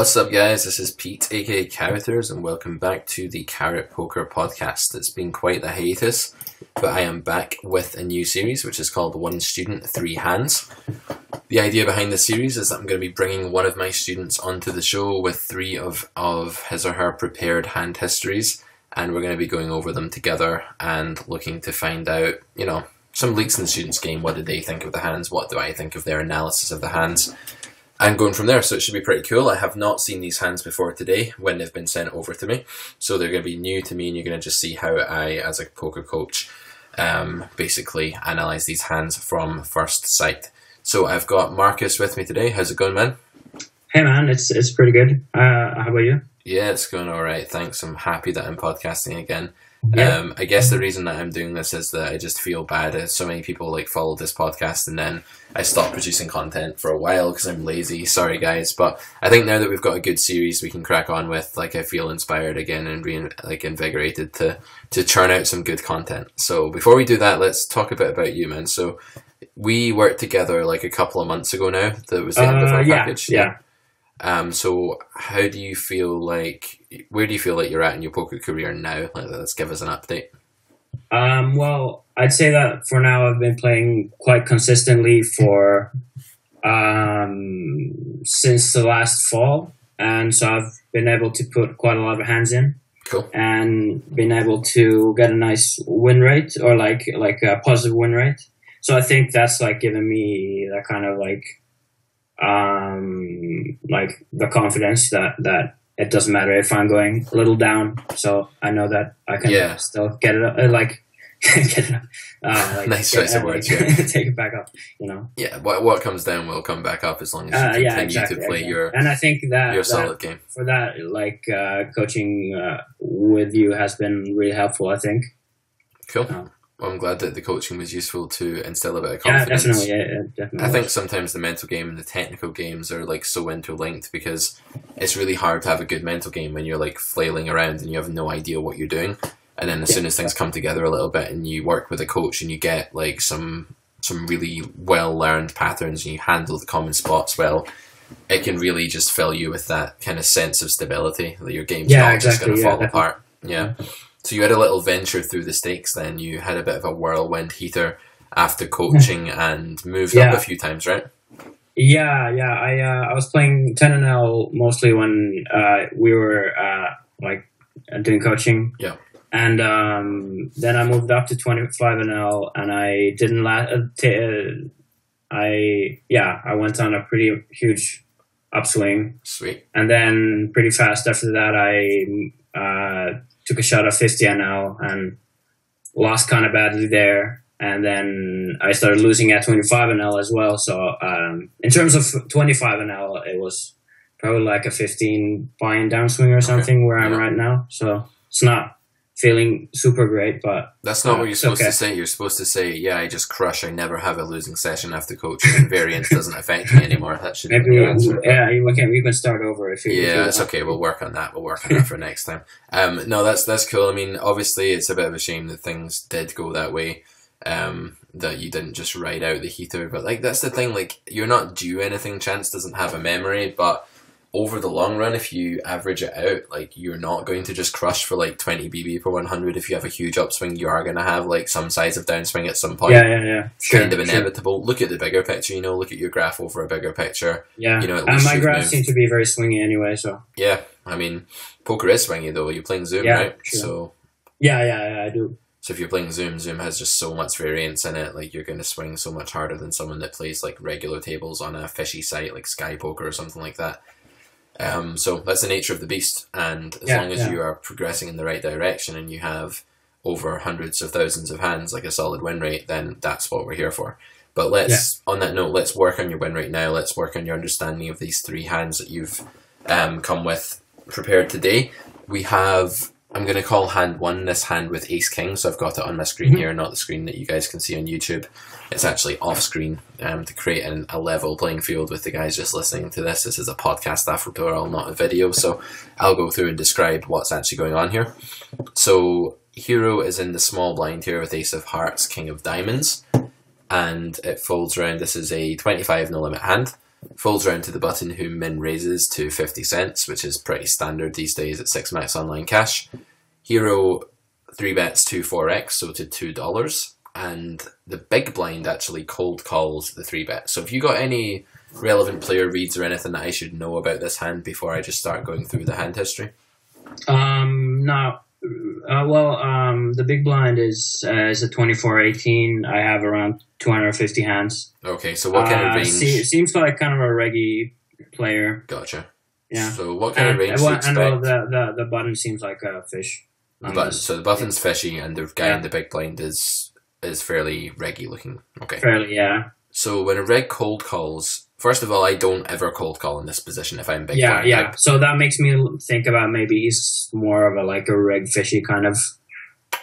What's up, guys? This is Pete, aka Carroters, and welcome back to the Carrot Poker podcast. It's been quite the hiatus, but I am back with a new series which is called One Student, Three Hands. The idea behind the series is that I'm going to be bringing one of my students onto the show with three of, of his or her prepared hand histories, and we're going to be going over them together and looking to find out, you know, some leaks in the student's game. What did they think of the hands? What do I think of their analysis of the hands? And going from there. So it should be pretty cool. I have not seen these hands before today when they've been sent over to me. So they're going to be new to me, and you're going to just see how I, as a poker coach, um, basically analyze these hands from first sight. So I've got Marcus with me today. How's it going, man? Hey, man, it's it's pretty good. Uh, how about you? Yeah, it's going all right. Thanks. I'm happy that I'm podcasting again. Yeah. Um, I guess the reason that I'm doing this is that I just feel bad. As so many people like follow this podcast, and then I stop producing content for a while because I'm lazy. Sorry, guys, but I think now that we've got a good series, we can crack on with. Like, I feel inspired again and re- like invigorated to to churn out some good content. So before we do that, let's talk a bit about you, man. So we worked together like a couple of months ago now. That was the end of Uh, our yeah, package. yeah. Um, so how do you feel like where do you feel like you're at in your poker career now? Like, let's give us an update. Um, well, I'd say that for now I've been playing quite consistently for um, since the last fall, and so I've been able to put quite a lot of hands in Cool. and been able to get a nice win rate or like like a positive win rate. So I think that's like given me that kind of like um like the confidence that that it doesn't matter if I'm going a little down. So I know that I can Yeah. still get it up, uh, like get it up. Uh, like, Nice choice of uh, words, like, yeah. take it back up. You know. Yeah, what what comes down will come back up as long as Uh, you yeah, continue exactly. to play exactly. your and I think that, your that solid game. for that, like uh, coaching uh, with you has been really helpful. I think. Cool. Um, Well, I'm glad that the coaching was useful to instill a bit of confidence. Yeah, definitely. Yeah, definitely. I think sometimes the mental game and the technical games are like so interlinked because it's really hard to have a good mental game when you're like flailing around and you have no idea what you're doing. And then as Yeah. soon as things come together a little bit and you work with a coach and you get like some some really well learned patterns and you handle the common spots well, it can really just fill you with that kind of sense of stability that your game's Yeah, not just going to yeah, fall definitely. apart. Yeah. So you had a little venture through the stakes then. You had a bit of a whirlwind heater after coaching and moved up a few times, right? Yeah, yeah. I uh, I was playing ten and L mostly when uh, we were uh, like doing coaching. Yeah. And um, then I moved up to twenty five and L, and I didn't la- uh, t- uh, I yeah I went on a pretty huge upswing, Sweet. and then pretty fast after that I uh, took a shot at fifty NL and lost kind of badly there. And then I started losing at 25 NL as well. So um, in terms of 25 NL, it was probably like a 15 buy-in downswing or something where I'm Yeah. right now. So it's not feeling super great, but That's not Uh, what you're supposed okay. to say. You're supposed to say, "Yeah, I just crush. I never have a losing session after coaching, and variance doesn't affect me anymore." That should maybe be the answer. yeah, you can we can start over if you. Yeah, it's okay. We'll work on that. We'll work on that for next time. Um, no, that's that's cool. I mean, obviously, it's a bit of a shame that things did go that way. Um, that you didn't just ride out the heater, but like that's the thing. Like you're not due anything. Chance doesn't have a memory, but over the long run, if you average it out, like you're not going to just crush for like twenty BB per one hundred. If you have a huge upswing, you are going to have like some size of downswing at some point. Yeah, yeah, yeah. Sure, kind of sure. inevitable. Look at the bigger picture. You know, look at your graph over a bigger picture. Yeah, You know, and my graphs seem to be very swingy anyway. So Yeah, I mean, poker is swingy though. You're playing Zoom, Yeah, right? true. So, yeah, yeah, yeah, I do. so if you're playing Zoom, Zoom has just so much variance in it. Like you're going to swing so much harder than someone that plays like regular tables on a fishy site like Sky Poker or something like that. Um, so that's the nature of the beast. And as Yeah, long as yeah. you are progressing in the right direction and you have over hundreds of thousands of hands, like a solid win rate, then that's what we're here for. But let's, on that note, let's work on your win rate now. Let's work on your understanding of these three hands that you've um, come with prepared today. We have, I'm going to call hand one this hand with ace king. So I've got it on my screen Mhm. here, not the screen that you guys can see on YouTube. It's actually off screen um, to create an, a level playing field with the guys just listening to this. This is a podcast after all, not a video. So I'll go through and describe what's actually going on here. So hero is in the small blind here with ace of hearts, king of diamonds and it folds around. This is a 25 no limit hand. Folds round to the button who min raises to 50 cents, which is pretty standard these days at 6 max online cash. Hero 3 bets to 4x, so to $2. And the big blind actually cold calls the 3 bet. So if you got any relevant player reads or anything that I should know about this hand before I just start going through the hand history? Um, no. Uh, well, um, the big blind is uh, is a twenty four eighteen. I have around two hundred fifty hands. Okay, so what kind of Uh, range? se- seems like kind of a reggy player. Gotcha. Yeah. So what kind And, of range do well, and well, the, the the button seems like a fish. The button. So the button's fishy, and the guy in the big blind is is fairly reggy looking. Okay. Fairly, yeah, So when a reg cold calls, first of all, I don't ever cold call in this position if I'm big yeah, blind. yeah. So that makes me think about maybe he's more of a like a reg fishy kind of.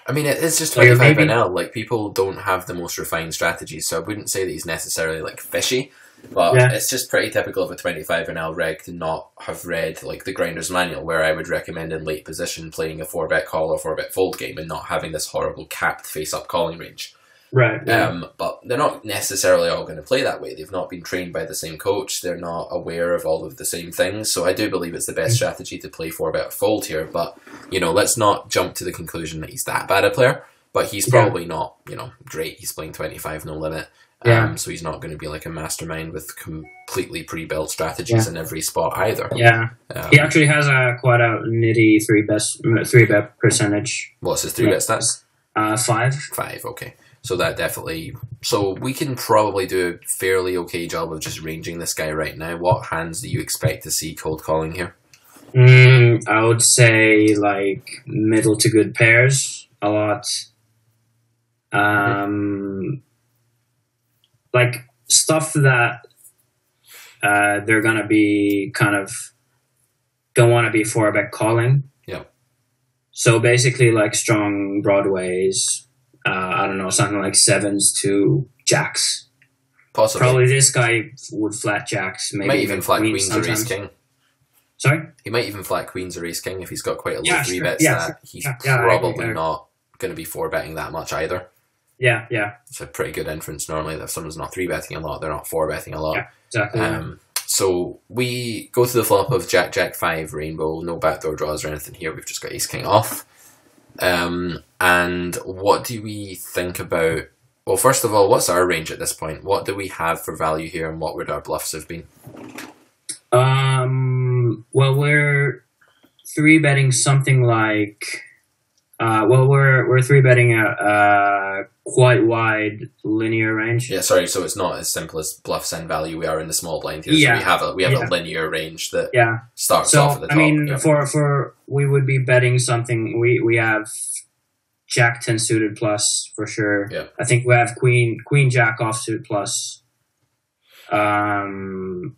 I mean, it is just 25 maybe- NL. Like, people don't have the most refined strategies, so I wouldn't say that he's necessarily, like, fishy. But Yeah. it's just pretty typical of a 25 NL reg to not have read, like, the Grinder's Manual, where I would recommend in late position playing a 4-bet call or 4-bet fold game and not having this horrible capped face-up calling range. Right. Yeah. Um, but they're not necessarily all going to play that way. They've not been trained by the same coach. They're not aware of all of the same things. So I do believe it's the best Mm. strategy to play four bet fold here. But you know, let's not jump to the conclusion that he's that bad a player. But he's Yeah. probably not. You know, great. He's playing twenty five no limit. Yeah. Um, so he's not going to be like a mastermind with completely pre-built strategies in every spot either. yeah. Um, He actually has a quite a nitty three best three bet percentage. What's his three bet stats? Uh, five. Five. Okay. So that definitely. So we can probably do a fairly okay job of just ranging this guy right now. What hands do you expect to see cold calling here? Mm, I would say like middle to good pairs a lot. Um, like stuff that uh, they're gonna be kind of don't want to be four bet calling. Yeah. So basically, like strong broadways. Uh, I don't know something like sevens to jacks. Possibly. Probably this guy would flat jacks. Maybe might even flat queens or ace king. Sorry. He might even flat queens or ace king if he's got quite a low Yeah, three sure. bet Yeah, stat. He's Yeah, yeah, probably agree. not going to be four betting that much either. Yeah. Yeah. It's a pretty good inference normally that if someone's not three betting a lot, they're not four betting a lot. Yeah. Exactly. Um, so we go to the flop of Jack Jack five rainbow, no backdoor draws or anything here. We've just got Ace King off. Um, and what do we think about? Well, first of all, what's our range at this point? What do we have for value here, and what would our bluffs have been? Um. Well, we're three betting something like. Uh, well, we're we're three betting a, a quite wide linear range. Yeah, sorry. So it's not as simple as bluffs and value. We are in the small blind here. Yeah. So we have a we have Yeah. a linear range that Yeah. starts So off at the top. I mean, yeah. for for we would be betting something. We we have Jack ten suited plus for sure. Yeah. I think we have Queen Queen Jack offsuit plus. Um,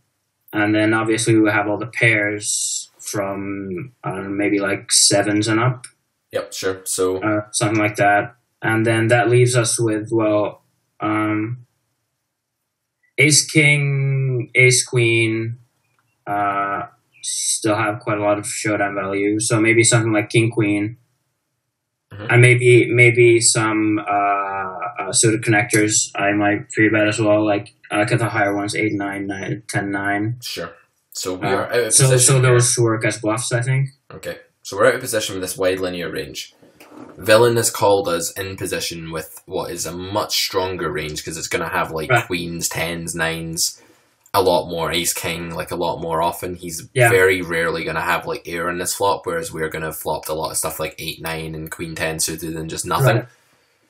and then obviously we have all the pairs from know, maybe like sevens and up. Yep, sure. So uh, something like that. And then that leaves us with well, um, Ace King, Ace Queen, uh, still have quite a lot of showdown value. So maybe something like King Queen, Mhm. and maybe maybe some uh, uh, suited connectors. I might three bet as well. Like I look at the higher ones, eight, nine, nine, ten, nine. sure. So we Uh, are so so those work as bluffs, I think. Okay, so we're out of position with this wide linear range. Villain has called us in position with what is a much stronger range because it's going to have like Right. queens, tens, nines, a lot more ace king, like a lot more often. He's Yeah. very rarely going to have like air in this flop, whereas we're going to have flopped a lot of stuff like eight, nine, and queen ten suited and just nothing. Right.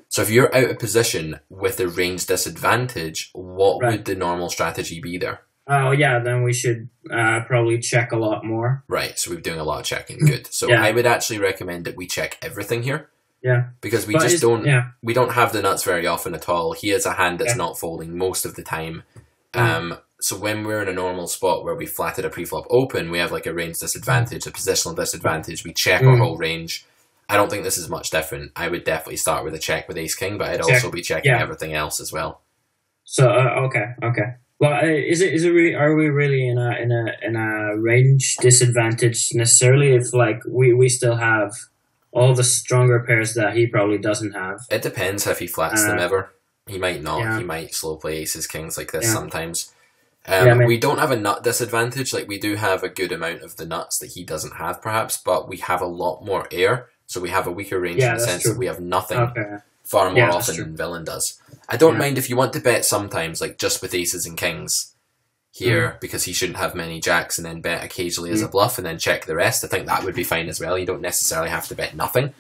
So if you're out of position with a range disadvantage, what Right. would the normal strategy be there? Oh yeah, then we should uh, probably check a lot more. Right, so we're doing a lot of checking. Good. So Yeah. I would actually recommend that we check everything here. Yeah. Because we But just don't Yeah. we don't have the nuts very often at all. He has a hand that's Yeah. not folding most of the time. Mm. Um, so when we're in a normal spot where we flatted a preflop open, we have like a range disadvantage, a positional disadvantage. We check our Mm. whole range. I don't think this is much different. I would definitely start with a check with Ace King, but I'd Check. also be checking everything else as well. So uh, okay, okay. Well, uh, is it is it really? Are we really in a in a in a range disadvantage necessarily? If like we we still have all the stronger pairs that he probably doesn't have. It depends if he flats them Uh, ever. He might not. yeah. He might slow play aces, kings like this Yeah. sometimes. Um, Yeah, I mean- we don't have a nut disadvantage. Like we do have a good amount of the nuts that he doesn't have, perhaps, but we have a lot more air, so we have a weaker range in the sense true. that we have nothing Okay. Far more Yeah, often than villain does. I don't Yeah. mind if you want to bet sometimes, like just with aces and kings here, Mm. because he shouldn't have many jacks, and then bet occasionally as a Mm. bluff, and then check the rest. I think that would be fine as well. You don't necessarily have to bet nothing.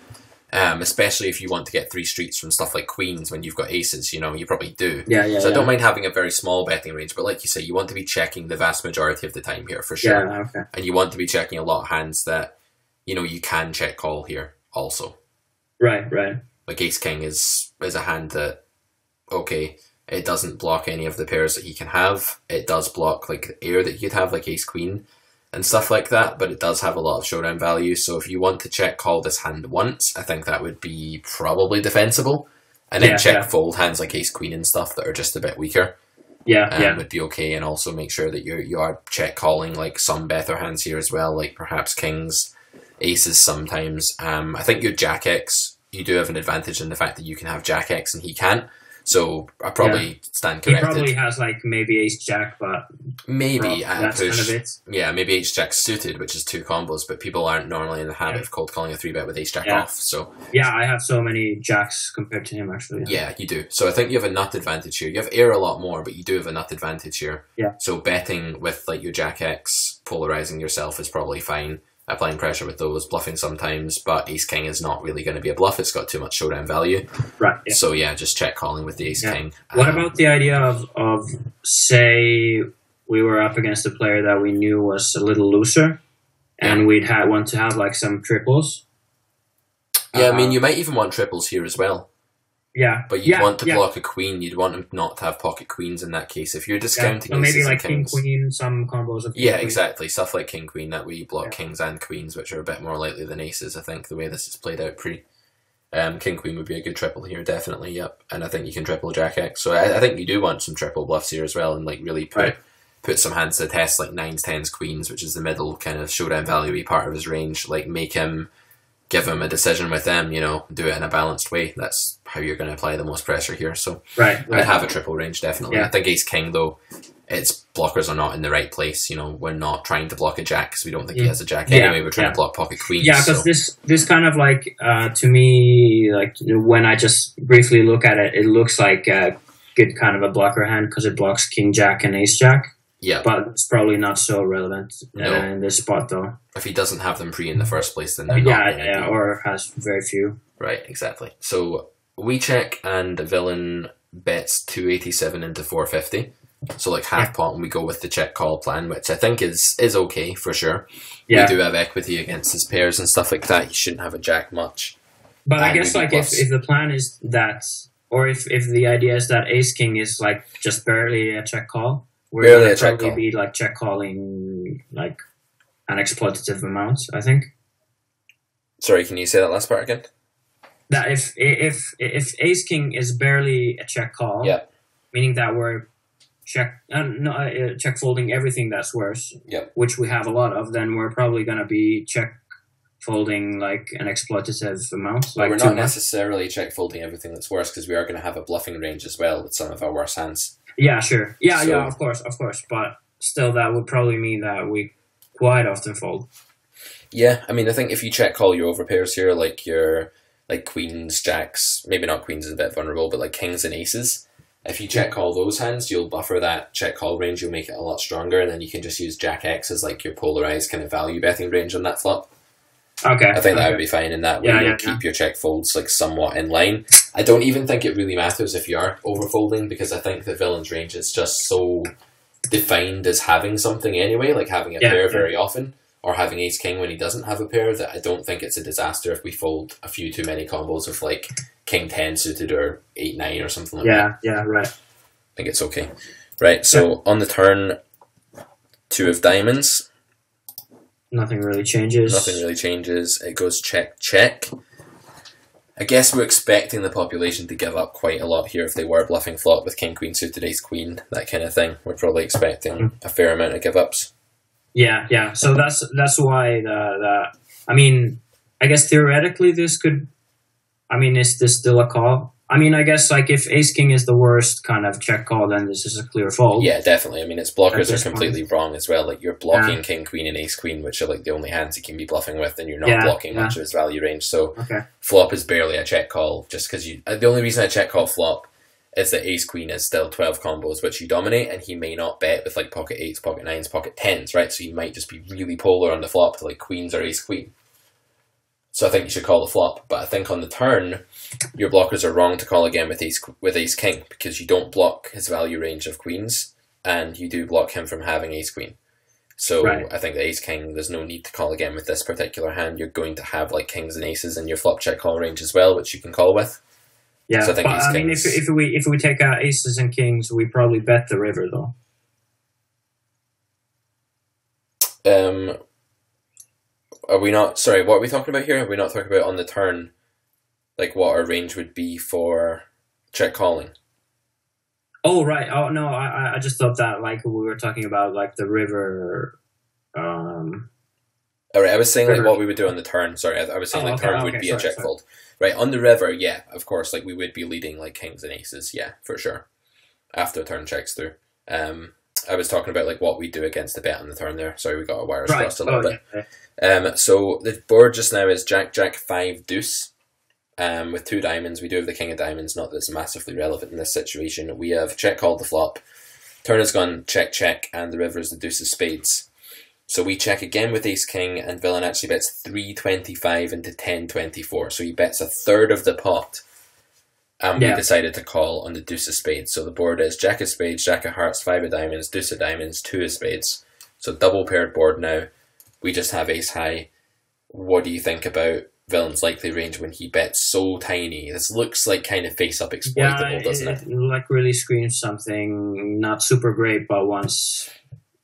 Um, especially if you want to get three streets from stuff like queens when you've got aces, you know, you probably do. Yeah, yeah. So I don't mind having a very small betting range, but like you say, you want to be checking the vast majority of the time here for sure, Yeah, okay. and you want to be checking a lot of hands that you know you can check call here also. Right, right. Like Ace King is is a hand that okay, it doesn't block any of the pairs that he can have. It does block like air that you'd have, like Ace Queen and stuff like that, but it does have a lot of showdown value. So if you want to check call this hand once, I think that would be probably defensible. And then Yeah, check yeah. fold hands like Ace Queen and stuff that are just a bit weaker Yeah, um, yeah. would be okay, and also make sure that you're you are check calling like some better hands here as well, like perhaps kings, aces sometimes. Um, I think your Jack X, you do have an advantage in the fact that you can have Jack X and he can't. So I probably stand corrected. He probably has like maybe ace jack, but maybe at that's push, kind of it. yeah, maybe Ace Jack suited, which is two combos, but people aren't normally in the habit Yeah. of cold calling a three bet with Ace Jack Yeah. off. So Yeah, I have so many jacks compared to him actually. Yeah, you do. So I think you have a nut advantage here. You have air a lot more, but you do have a nut advantage here. Yeah. So betting with like your Jack X, polarizing yourself is probably fine. Applying pressure with those, bluffing sometimes, but Ace King is not really going to be a bluff. It's got too much showdown value. Right. Yeah. So yeah, just check calling with the Ace Yeah. King. What Um, about the idea of of say we were up against a player that we knew was a little looser, and we'd ha- want to have like some triples. Yeah, I mean, Uh, you might even want triples here as well, yeah, but you'd yeah, want to yeah. block a queen. You'd want him not to have pocket queens in that case. If you're Yeah, discounting, so maybe like king queen, some combos of Yeah, queen. exactly. Stuff like King Queen that we block Yeah. kings and queens, which are a bit more likely than aces. I think the way this is played out, pretty. Um, King Queen would be a good triple here, definitely. Yep, and I think you can triple Jack X. So I, I think you do want some triple bluffs here as well, and like really put Right. put some hands to the test, like nines, tens, queens, which is the middle kind of showdown value part of his range. Like make him give him a decision with them. You know, do it in a balanced way. That's how you're going to apply the most pressure here. So right, I'd have a triple range definitely. Yeah. I think Ace King though, its blockers are not in the right place. You know, we're not trying to block a jack because we don't think he has a jack Yeah, anyway. We're trying yeah. to block pocket queens. Yeah, because so- this this kind of like uh, to me like when I just briefly look at it, it looks like a good kind of a blocker hand because it blocks king jack and ace jack, yeah, but it's probably not so relevant uh, No. in this spot though. if he doesn't have them pre in the first place, then they're Yeah, not. yeah, or has very few. Right, exactly. So we check and the villain bets two eighty seven into four fifty. So like half Yeah. pot, and we go with the check call plan, which I think is is okay for sure. Yeah, We do have equity against his pairs and stuff like that. He shouldn't have a jack much. but I guess like if, if the plan is that, or if if the idea is that ace king is like just barely a check call, we're Barely gonna a check probably call. be like check calling like an exploitative amount. I think. Sorry, can you say that last part again? that if if if ace king is barely a check call, Yeah. meaning that we're check uh, no, uh, check folding everything that's worse, Yep. which we have a lot of, then we're probably gonna be check folding like an exploitative amount, like we're not necessarily check folding everything that's worse because we are going to have a bluffing range as well with some of our worse hands. Yeah, sure. Yeah, So- yeah, of course, of course, but still, that would probably mean that we quite often fold. Yeah, I mean, I think if you check call your overpairs here, like your like queens, jacks, maybe not queens is a bit vulnerable, but like kings and aces. If you check all those hands, you'll buffer that check call range. You'll make it a lot stronger, and then you can just use Jack X as like your polarized kind of value betting range on that flop. Okay, I think that okay. would be fine in that way. Yeah, you'll yeah, keep your check folds like somewhat in line. I don't even think it really matters if you are overfolding because I think the villain's range is just so defined as having something anyway, like having a Yeah, pair yeah. very often or having ace king when he doesn't have a pair that I don't think it's a disaster if we fold a few too many combos of like king ten suited or eight nine or something like that. Yeah, yeah, right. I think it's okay. Right, so on the turn two of diamonds, Nothing really changes. Nothing really changes. It goes check, check. I guess we're expecting the population to give up quite a lot here if they were bluffing flop with king, queen, suited ace, queen, that kind of thing. We're probably expecting mm-hmm. a fair amount of give ups. Yeah, yeah. So that's that's why the the I mean, I guess theoretically this could I mean, is this still a call? I mean, I guess like if Ace King is the worst kind of check call, then this is a clear fold. Yeah, definitely. I mean, its blockers are completely wrong as well. Like you're blocking King Queen and Ace Queen, which are like the only hands he can be bluffing with, and you're not Yeah, blocking yeah. much of his value range. So Okay. flop is barely a check call, just because you. Uh, the only reason I check call flop is that Ace Queen is still twelve combos, which you dominate, and he may not bet with like pocket eights, pocket nines, pocket tens, right? So he might just be really polar on the flop to like queens or Ace Queen. So I think you should call the flop, but I think on the turn, your blockers are wrong to call again with ace with ace king because you don't block his value range of queens, and you do block him from having ace queen. So Right. I think the ace king, there's no need to call again with this particular hand. You're going to have like kings and aces in your flop check call range as well, which you can call with. Yeah, So I think but I mean, if, if we if we take out aces and kings, we probably bet the river though. Um, are we not? Sorry, what are we talking about here? Are we not talking about on the turn, like what our range would be for check calling? Oh right. Oh no, I I- just thought that like we were talking about like the river. Um. All right, I was saying like what we would do on the turn. Sorry, I, I was saying Oh, like okay, turn would okay, be a check sorry. fold. Right on the river, yeah, of course. Like we would be leading like kings and aces, yeah, for sure. After a turn checks through. Um, I was talking about like what we do against the bet on the turn there. Sorry, we got our wires Right. crossed a little Oh, bit. Um, so the board just now is Jack Jack five deuce. Um, with two diamonds, we do have the king of diamonds. Not that it's massively relevant in this situation. We have check called the flop. Turn has gone check check, and the river is the deuce of spades. So we check again with ace king, and villain actually bets three twenty five into ten twenty four. So he bets a third of the pot. And we decided to call on the deuce of spades. So the board is jack of spades, jack of hearts, five of diamonds, deuce of diamonds, two of spades. So double paired board now. We just have ace high. What do you think about villain's likely range when he bets so tiny? This looks like kind of face up exploitable, Yeah, doesn't it? like really screams something not super great, but once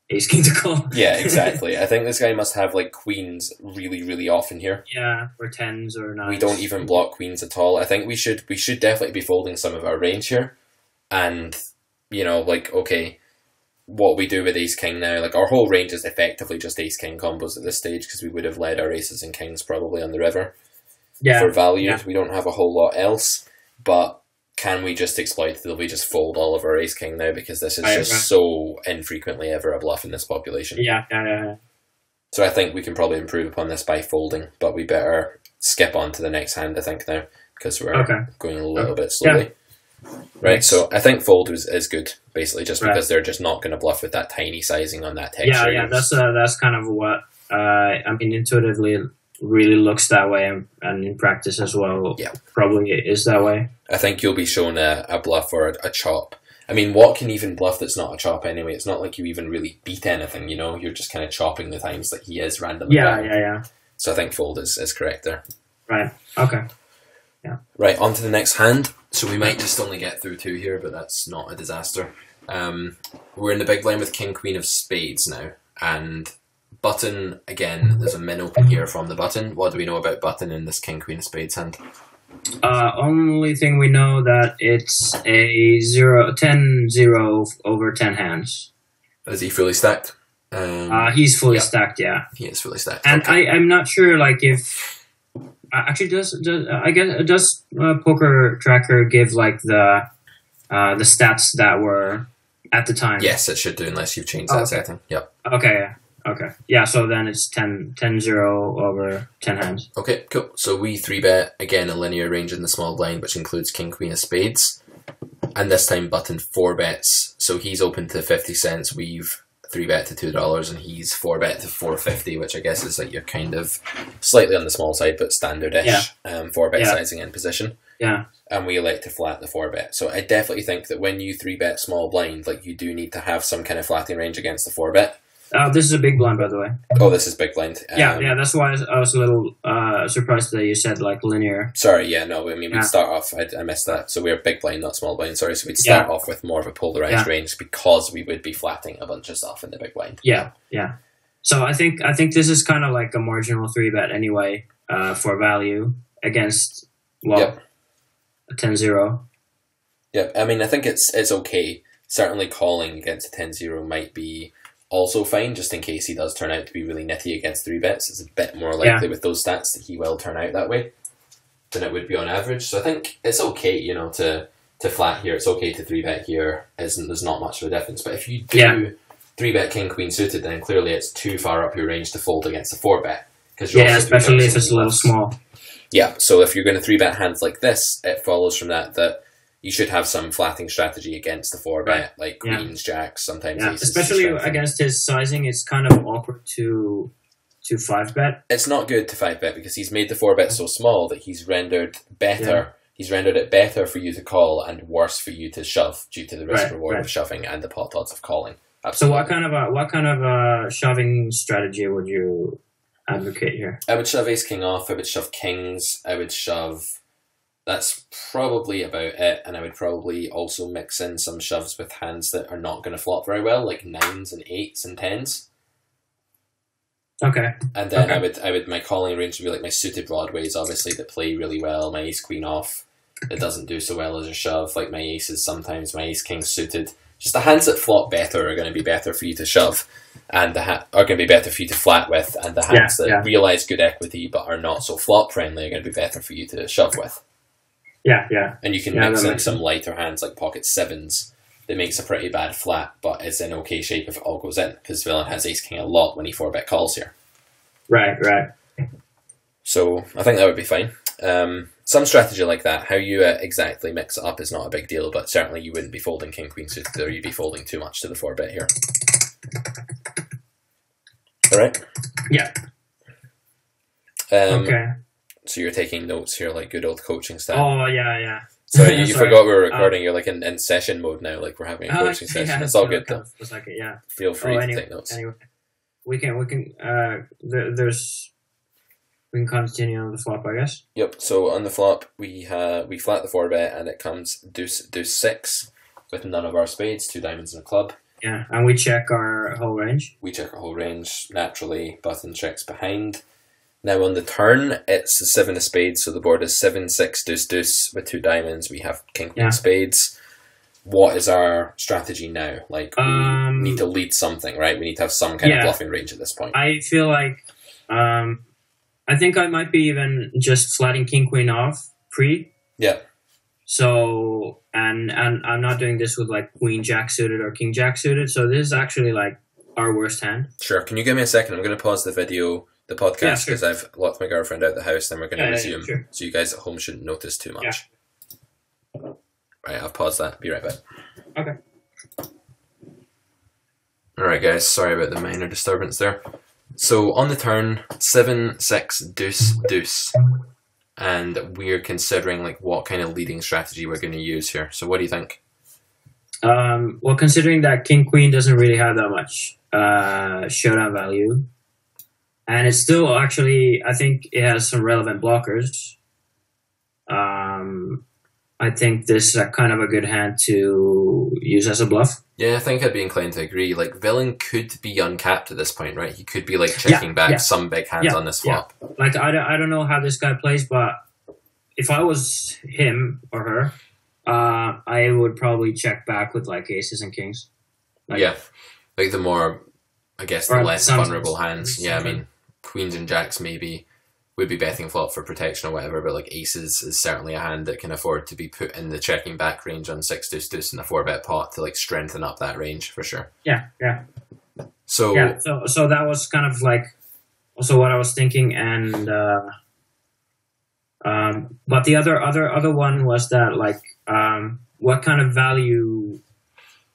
ace king to call. Yeah, exactly. I think this guy must have like queens really, really often here. yeah, or tens or nines. We don't even block queens at all. I think we should we should definitely be folding some of our range here, and you know, like okay, what we do with ace king now, like our whole range is effectively just ace king combos at this stage because we would have led our aces and kings probably on the river. Yeah, for value. yeah. We don't have a whole lot else, but can we just exploit? Will we just fold all of our ace king now because this is Right, just right. so infrequently ever a bluff in this population? yeah, yeah, yeah, yeah. So I think we can probably improve upon this by folding, but we better skip on to the next hand. I think now because we're Okay. going a little bit slowly. Right, so I think fold is, is good, basically, just Right. because they're just not going to bluff with that tiny sizing on that text. yeah, yeah. That's uh, that's kind of what uh, I mean. Intuitively, it really looks that way, and, and in practice as well. Yeah. probably it is that way. I think you'll be shown a, a bluff or a, a chop. I mean, what can even bluff that's not a chop anyway? It's not like you even really beat anything, you know? You're just kind of chopping the times that he is randomly. Yeah, yeah, yeah. So I think fold is, is correct there. Right. Okay. Yeah. Right, on to the next hand. So we might just only get through two here, but that's not a disaster. Um, we're in the big blind with King Queen of Spades now, and button again. There's a min open here from the button. What do we know about button in this King Queen of Spades hand? Uh, only thing we know that it's a zero, 10 0 over 10 hands. Is he fully stacked? Um, Uh, he's fully yeah. stacked, yeah. he is fully stacked. And Okay. I, I'm not sure, like, if. Uh, actually, does, does I guess does uh, Poker Tracker give like the uh, the stats that were at the time? yes, it should do unless you've changed Oh, that okay. setting. Yep. Okay. Okay. Yeah. So then it's 10, 10 0 over ten hands. Okay, cool. So we three bet again a linear range in the small blind, which includes King Queen of Spades, and this time button four bets. So he's open to fifty cents. We've three bet to two dollars, and he's four bet to four fifty, which I guess is like your kind of slightly on the small side, but standardish Yeah. um, four bet Yeah. sizing in position. Yeah. And we elect to flat the four bet. So I definitely think that when you three bet small blind, like you do need to have some kind of flatting range against the four bet. Uh, this is a big blind, by the way. Oh, this is big blind. yeah. Um, Yeah. That's why I was- I was a little uh, surprised that you said like linear. Sorry, yeah, no, I mean, we'd Yeah. start off, I, I missed that. So we're big blind, not small blind, sorry. So we'd start off with more of a polarized Yeah. range because we would be flatting a bunch of stuff in the big blind. Yeah. Yeah. So I think I think this is kind of like a marginal three bet anyway uh, for value against well Yep. a 10-0. Yeah, I mean, I think it's it's okay. Certainly calling against a 10 0 might be also fine, just in case he does turn out to be really nitty against three bets. It's a bit more likely with those stats that he will turn out that way. than it would be on average. So I think it's okay, you know, to to flat here. It's okay to three bet here. Isn't there's not much of a difference. But if you do Yeah. three bet king queen suited, then clearly it's too far up your range to fold against a four bet because Yeah, especially if it's a little small. Yeah, so if you're going to three bet hands like this, it follows from that that you should have some flatting strategy against the four bet, like Yeah. queens, jacks, sometimes Yeah, especially against his sizing, it's kind of awkward to to five bet. It's not good to five bet because he's made the four bet so small that he's rendered better. He's rendered it better for you to call and worse for you to shove due to the risk Right, reward right. of shoving and the pot odds of calling. So what kind of a what kind of a shoving strategy would you advocate here? I would shove ace king off. I would shove kings. I would shove. That's probably about it, and I would probably also mix in some shoves with hands that are not going to flop very well, like nines and eights and tens. Okay. And then I would, I would, my calling range would be like my suited broadways, obviously that play really well. My ace queen off, it doesn't do so well as a shove. Like my aces, sometimes my ace king suited. Just the hands that flop better are going to be better for you to shove, and the ha- are going to be better for you to flat with, and the hands Yeah, that yeah. realize good equity but are not so flop friendly are going to be better for you to shove with. Yeah, yeah. And you can Yeah, mix in some lighter hands like pocket sevens that makes a pretty bad flat, but it's in okay shape if it all goes in because villain has ace king a lot when he four bet calls here. Right, right. So I think that would be fine. Um, some strategy like that, how you uh, exactly mix it up is not a big deal, but certainly you wouldn't be folding king queen suited, or you'd be folding too much to the four bet here. All right. Yeah. Um, okay. So you're taking notes here, like good old coaching style. Oh yeah, yeah. So you, forgot we were Uh, recording. you're like in, in session mode now, like we're having a Oh, coaching session. yeah, it's all good though. was like yeah. Feel free oh, to anyway, take notes. anyway, we can we can uh there, there's we can continue on the flop, I guess. Yep. So on the flop, we have we flat the four bet, and it comes deuce deuce six with none of our spades, two diamonds and a club. Yeah, and we check our whole range. We check our whole range naturally. Button checks behind. Now on the turn, it's the seven of spades, so the board is seven six deuce deuce with two diamonds. We have king queen Yeah. spades. What is our strategy now? Like we Um, need to lead something, right? We need to have some kind of bluffing range at this point. I feel like um I think I might be even just flatting king queen off pre. Yeah. So and and I'm not doing this with like queen jack suited or king jack suited. So this is actually like our worst hand. Sure. Can you give me a second? I'm going to pause the video, the podcast, Yeah, sure. because I've locked my girlfriend out of the house. and we're going to Yeah, yeah, resume, sure. so you guys at home shouldn't notice too much. Right, I've paused that. Be right back. Okay. All right, guys. Sorry about the minor disturbance there. So on the turn, seven six deuce deuce, and we're considering like what kind of leading strategy we're going to use here. So what do you think? Um, well, considering that king queen doesn't really have that much uh, showdown value, and it's still actually I think it has some relevant blockers. Um, I think this is a kind of a good hand to use as a bluff. Yeah, I think I'd be inclined to agree. Like villain could be uncapped at this point, right? He could be like checking back yeah. some big hands Yeah, on this yeah. flop. Like I, don't- I don't know how this guy plays, but if I was him or her, uh, I would probably check back with like aces and kings. Like- yeah, like the more, I guess, the less vulnerable hands. Yeah, I mean, queens and jacks maybe would be betting flop for protection or whatever, but like aces is certainly a hand that can afford to be put in the checking back range on six deuce deuce in a four bet pot to like strengthen up that range for sure. Yeah, yeah. So yeah so so that was kind of like also what i was thinking and uh um but the other other other one was that like um what kind of value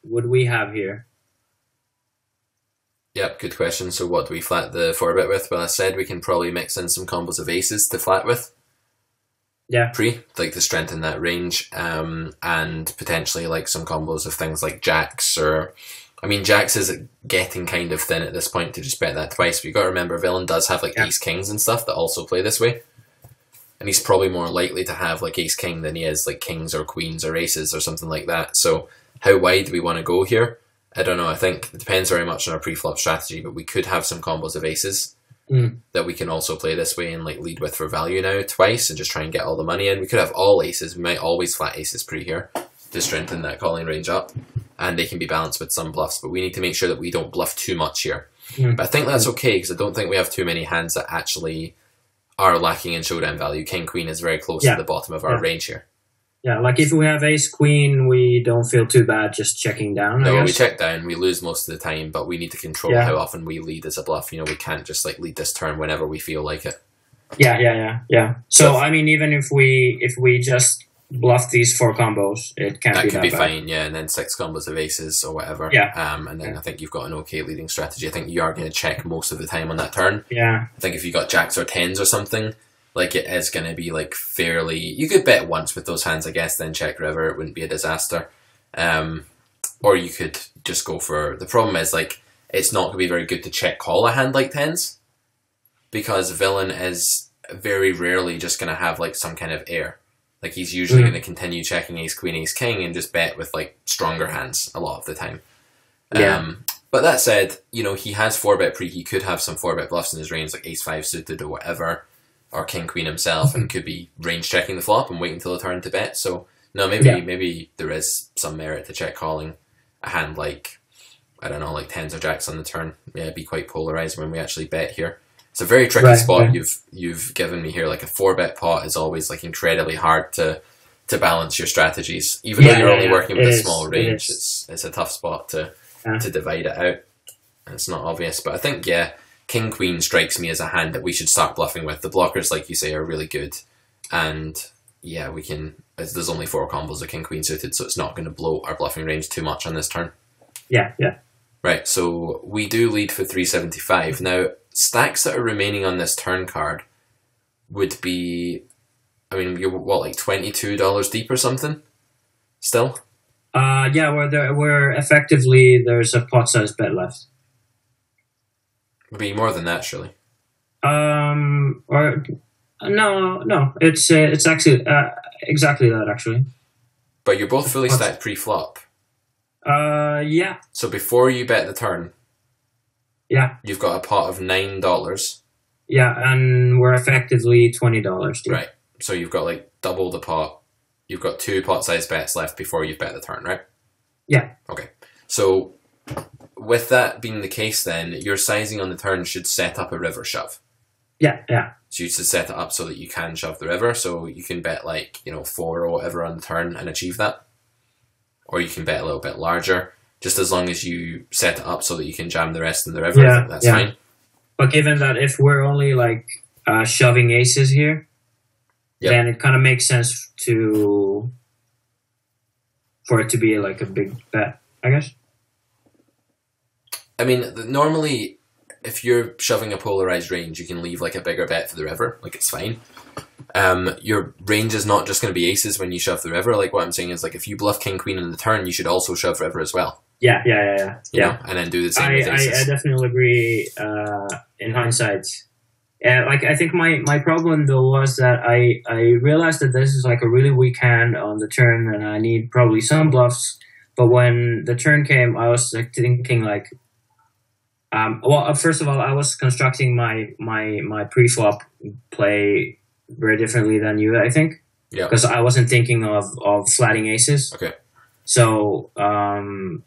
would we have here Yep, good question. So what do we flat the 4-bet with? Well, I said we can probably mix in some combos of aces to flat with. Yeah. Pre, like to strengthen that range, um, and potentially like some combos of things like jacks or, I mean, jacks is getting kind of thin at this point to just bet that twice. But you got to remember, villain does have like Yeah. ace kings and stuff that also play this way, and he's probably more likely to have like ace king than he is like kings or queens or aces or something like that. So how wide do we want to go here? I don't know. I think it depends very much on our pre-flop strategy, but we could have some combos of aces Mm. that we can also play this way and like lead with for value now twice and just try and get all the money in. We could have all aces. We might always flat aces pre here to strengthen that calling range up, and they can be balanced with some bluffs. But we need to make sure that we don't bluff too much here. Mm. But I think that's okay because I don't think we have too many hands that actually are lacking in showdown value. King Queen is very close Yeah. to the bottom of our Yeah. range here. Yeah, like if we have ace queen, we don't feel too bad just checking down. I No, we check down, we lose most of the time, but we need to control Yeah. how often we lead as a bluff. You know, we can't just like lead this turn whenever we feel like it. Yeah, yeah, yeah, yeah. So So- I mean, even if we if we just bluff these four combos, it can't that be could that be bad. fine, yeah, and then six combos of aces or whatever. Yeah. Um, and then Yeah. I think you've got an okay leading strategy. I think you are going to check most of the time on that turn. Yeah, I think if you got jacks or tens or something, like it is going to be like fairly. You could bet once with those hands, I guess, then check river. It wouldn't be a disaster. Um, or you could just go for. The problem is like it's not going to be very good to check call a hand like tens, because villain is very rarely just going to have like some kind of air. Like he's usually Mhm. going to continue checking ace queen ace king and just bet with like stronger hands a lot of the time. Yeah. Um, but that said, you know he has four bet pre. He could have some four bet bluffs in his range, like ace five suited or whatever, or king queen himself, and mm-hmm. could be range checking the flop and waiting until the turn to bet. So no, maybe Yeah. maybe there is some merit to check calling a hand like I don't know, like tens or jacks on the turn. Yeah, be quite polarized when we actually bet here. It's a very tricky Right, spot right. you've you've given me here. Like a four bet pot is always like incredibly hard to to balance your strategies. Even though you're yeah, only working with a is, small it range, is. it's it's a tough spot to Yeah. to divide it out. And It's not obvious, but I think yeah, King Queen strikes me as a hand that we should start bluffing with. The blockers, like you say, are really good, and yeah, we can. There's only four combos of King Queen suited, so it's not going to blow our bluffing range too much on this turn. yeah, yeah. Right, so we do lead for 375. Now, stacks that are remaining on this turn card would be, I mean, you're what, like $22 deep or something? Still? Uh, yeah, we're there. We're effectively there's a pot size bet left. Be more than that, surely. Um, or no, no, it's uh, it's actually uh, exactly that actually. But you're both fully stacked pre flop. Uh, yeah, So before you bet the turn, yeah, you've got a pot of $9. yeah, and we're effectively twenty dollars. Right. So you've got like double the pot. You've got two pot size bets left before you've bet the turn, right? Yeah. Okay. So with that being the case, then your sizing on the turn should set up a river shove. Yeah, yeah, So you should set it up so that you can shove the river, so you can bet like you know four or whatever on the turn and achieve that, or you can bet a little bit larger. Just as long as you set it up so that you can jam the rest in the river, Yeah, that's yeah. fine. but given that if we're only like uh, shoving aces here, Yep. then it kind of makes sense to for it to be like a big bet, I guess. I mean, normally, if you're shoving a polarized range, you can leave like a bigger bet for the river. Like it's fine. Um, your range is not just going to be aces when you shove the river. Like what I'm saying is, like if you bluff king queen in the turn, you should also shove river as well. Yeah, yeah, yeah, yeah. You yeah. know, and then do the same I, I. I definitely agree. Uh, in hindsight, yeah, like I think my, my problem though was that I I realized that this is like a really weak hand on the turn, and I need probably some bluffs. But when the turn came, I was like thinking like, um, well, uh, first of all, I was constructing my my my pre-flop play very differently than you, I think yeah. because I wasn't thinking of of flatting aces. Okay. So um,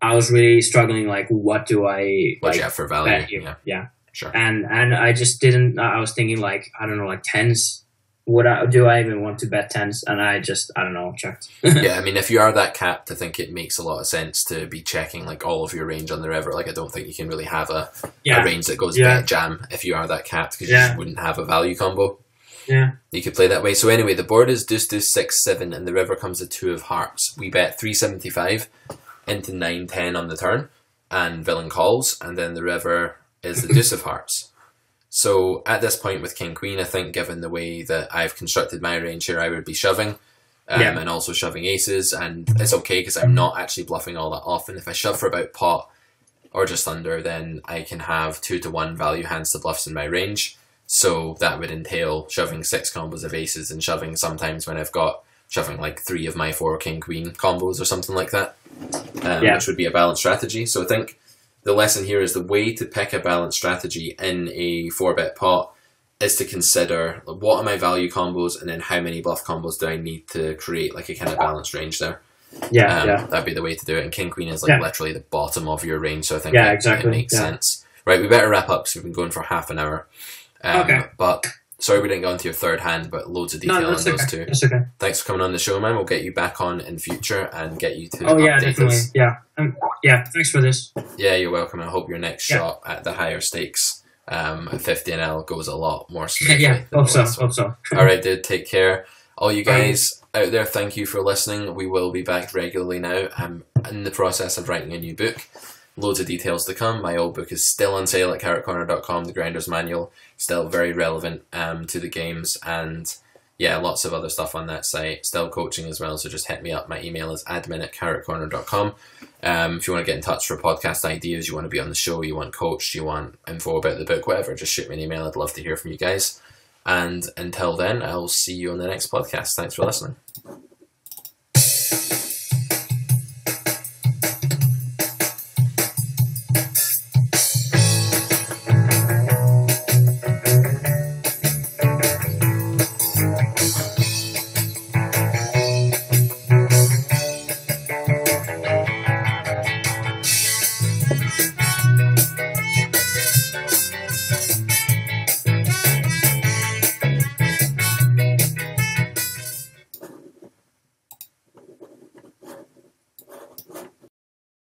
I was really struggling. Like, what do I What like you have for value? Yeah. Yeah. Sure. And and I just didn't. I was thinking like I don't know, like tens. Would I do I even want to bet tens? And I just I don't know checked. yeah, I mean, if you are that capped, I think it makes a lot of sense to be checking like all of your range on the river. Like, I don't think you can really have a, a yeah, range that goes Yeah. bet jam if you are that capped because you Yeah. just wouldn't have a value combo. yeah, You could play that way. So anyway, the board is deuce deuce six seven, and the river comes a two of hearts. We bet three seventy five into nine ten on the turn, and villain calls, and then the river is the deuce of hearts. So at this point with king queen, I think given the way that I've constructed my range here, I would be shoving. Um, Yeah. And also shoving aces, and it's okay because I'm not actually bluffing all that often. If I shove for about pot or just under, then I can have two to one value hands to bluffs in my range. So that would entail shoving six combos of aces and shoving sometimes when I've got shoving like three of my four king queen combos or something like that, um, Yeah. which would be a balanced strategy. So I think the lesson here is the way to pick a balanced strategy in a four bet pot is to consider what are my value combos and then how many bluff combos do I need to create like a kind of balanced range there. yeah, Um, yeah. That'd be the way to do it. And King Queen is like Yeah. literally the bottom of your range, so I think Yeah, it, exactly, it makes yeah. sense. Right, we better wrap up because we've been going for half an hour. Um, Okay. But sorry we didn't go into your third hand, but loads of detail No, on those okay. two. That's okay. Thanks for coming on the show, man. We'll get you back on in future and get you to Oh yeah, definitely. us. Yeah. Um, yeah. Thanks for this. Yeah, you're welcome. I hope your next Yeah. shot at the higher stakes um, at 50 NL goes a lot more smoothly. yeah. Hope so. Hope so. All right, dude. Take care. All you Bye. guys out there, thank you for listening. We will be back regularly now. I'm in the process of writing a new book. Loads of details to come. My old book is still on sale at carrotcorner.com, the Grinders Manual. Still very relevant um, to the games and yeah, lots of other stuff on that site. Still coaching as well, so just hit me up. My email is admin at carrotcorner.com. Um, if you want to get in touch for podcast ideas, you want to be on the show, you want coached, you want info about the book, whatever, just shoot me an email. I'd love to hear from you guys. And until then, I'll see you on the next podcast. Thanks for listening.